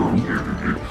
From Everyday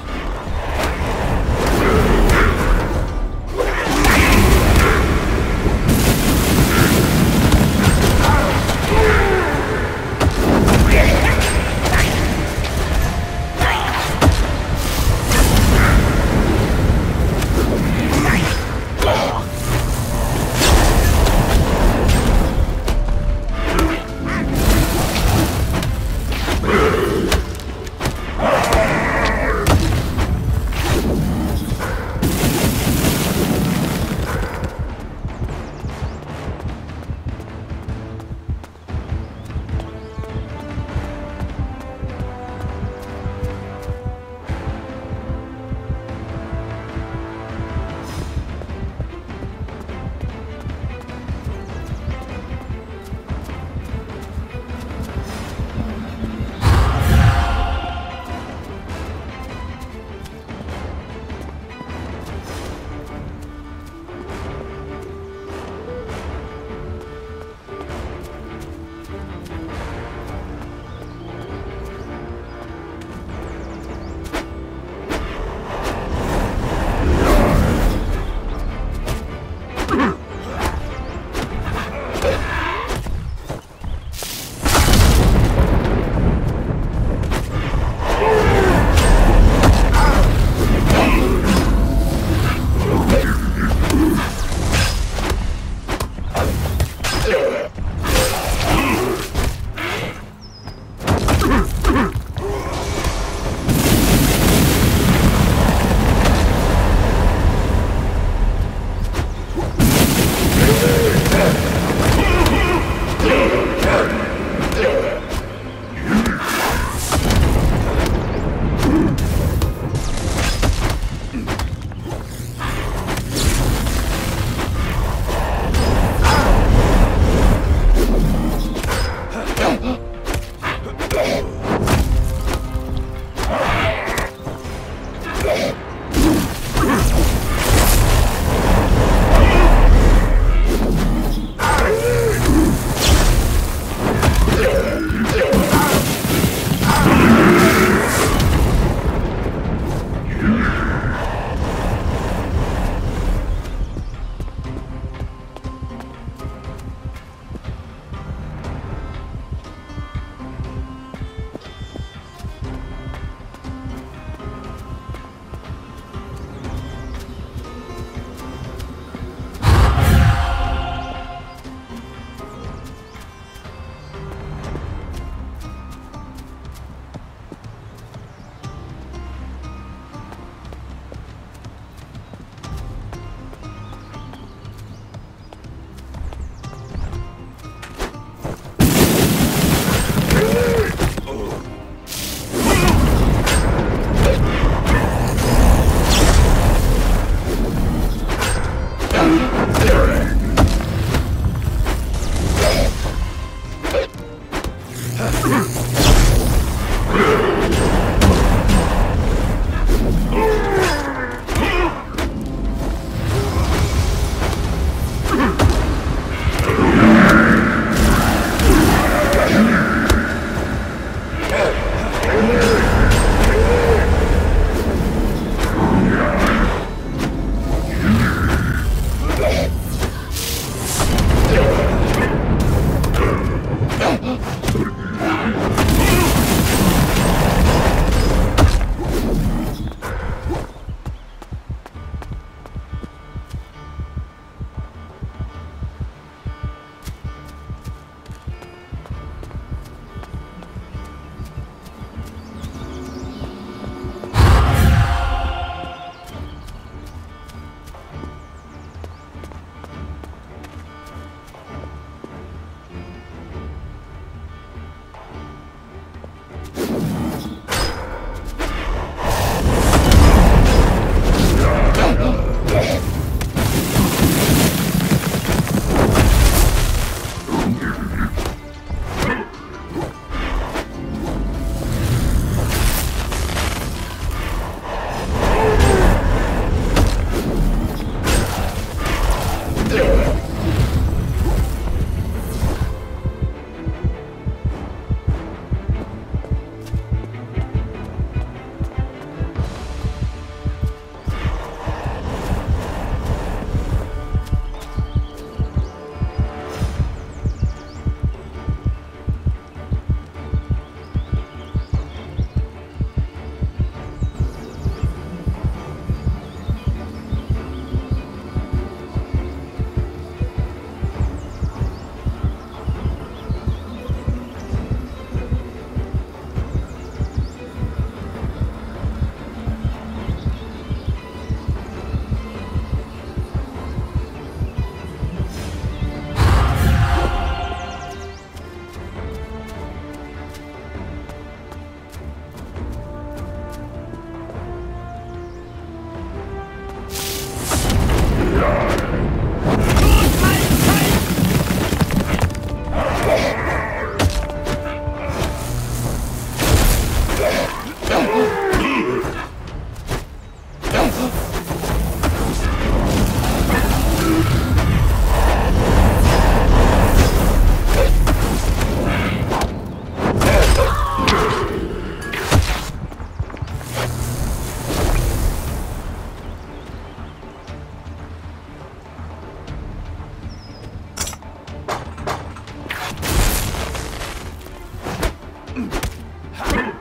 Ha!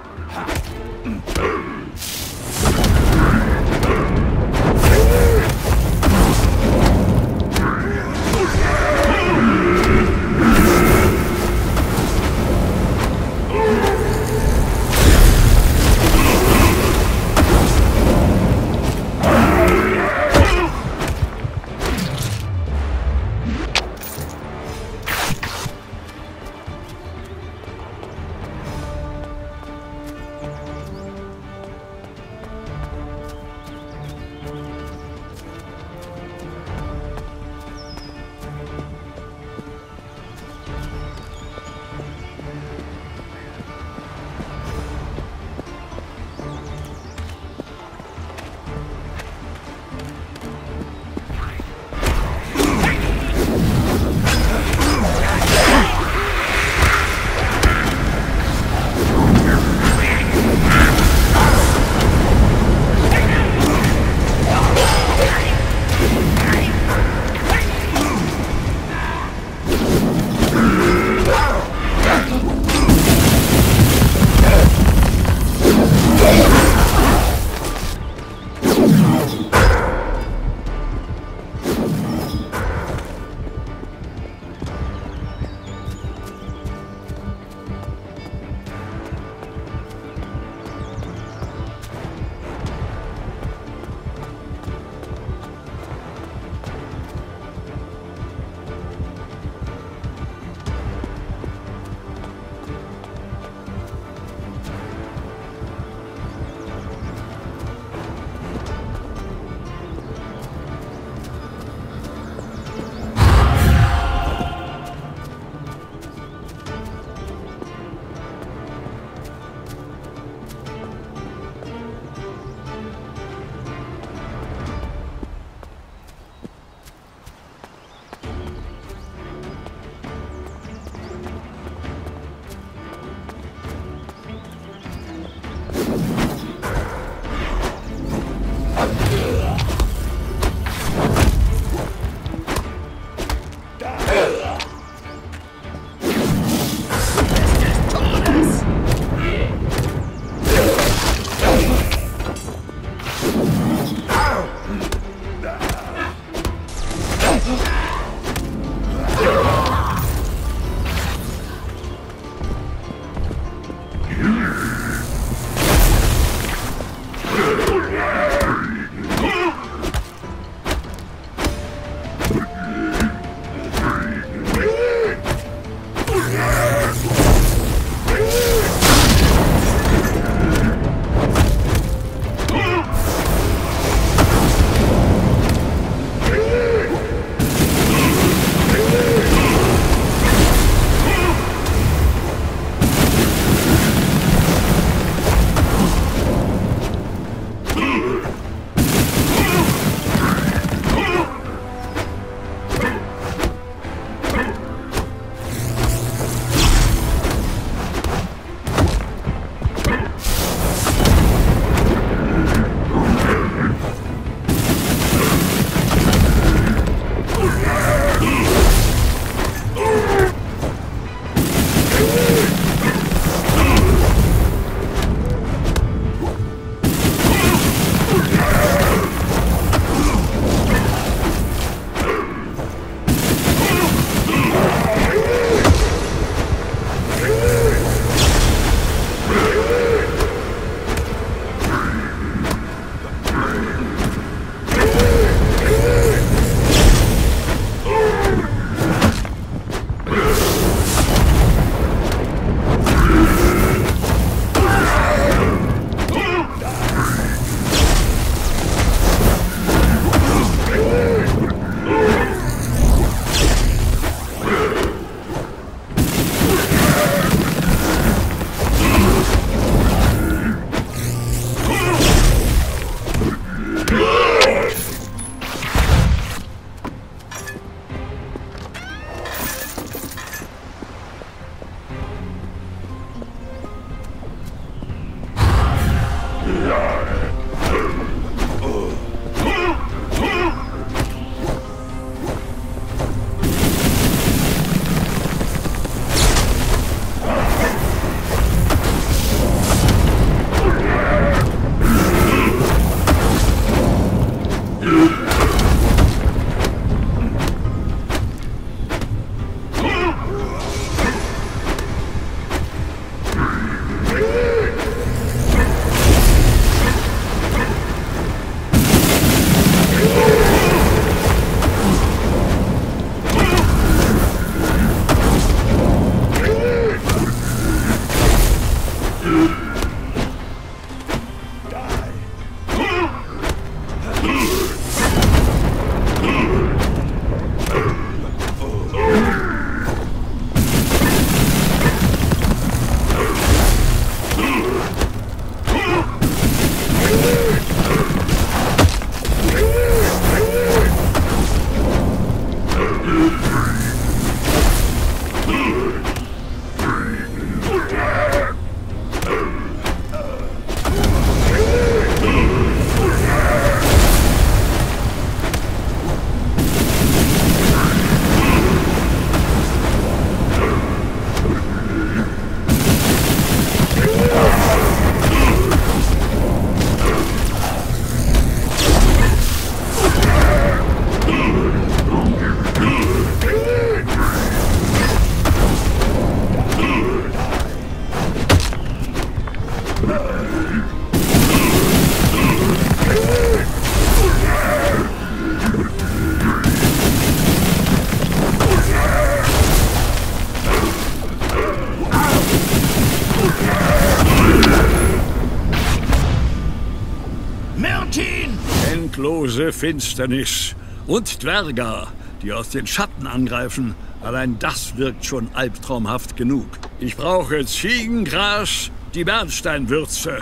Finsternis und Dwerger, die aus den Schatten angreifen. Allein das wirkt schon albtraumhaft genug. Ich brauche Ziegengras, die Bernsteinwürze.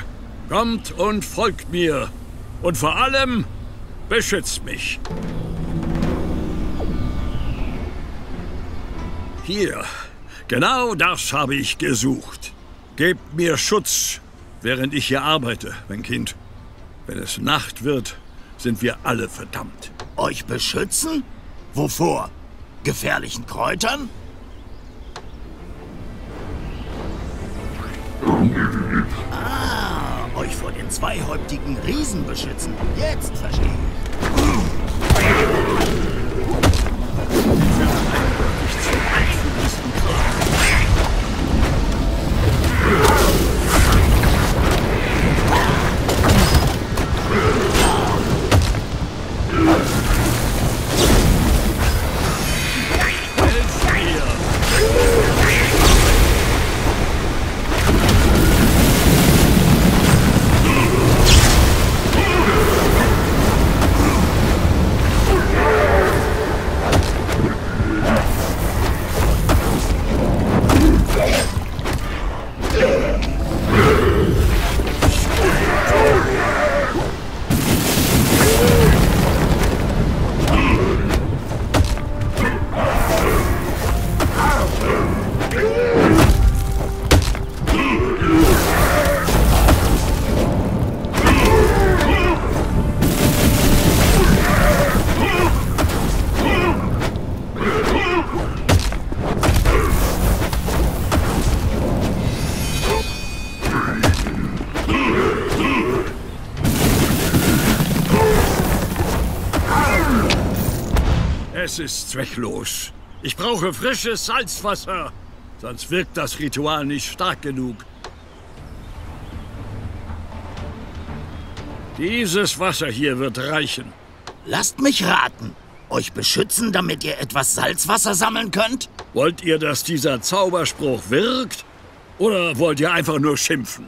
Kommt und folgt mir. Und vor allem beschützt mich. Hier, genau das habe ich gesucht. Gebt mir Schutz, während ich hier arbeite, mein Kind. Wenn es Nacht wird, sind wir alle verdammt. Euch beschützen? Wovor? Gefährlichen Kräutern? Ah, euch vor den zweihäuptigen Riesen beschützen. Jetzt verstehe Es ist zwecklos. Ich brauche frisches Salzwasser. Sonst wirkt das Ritual nicht stark genug. Dieses Wasser hier wird reichen. Lasst mich raten. Euch beschützen, damit ihr etwas Salzwasser sammeln könnt? Wollt ihr, dass dieser Zauberspruch wirkt? Oder wollt ihr einfach nur schimpfen?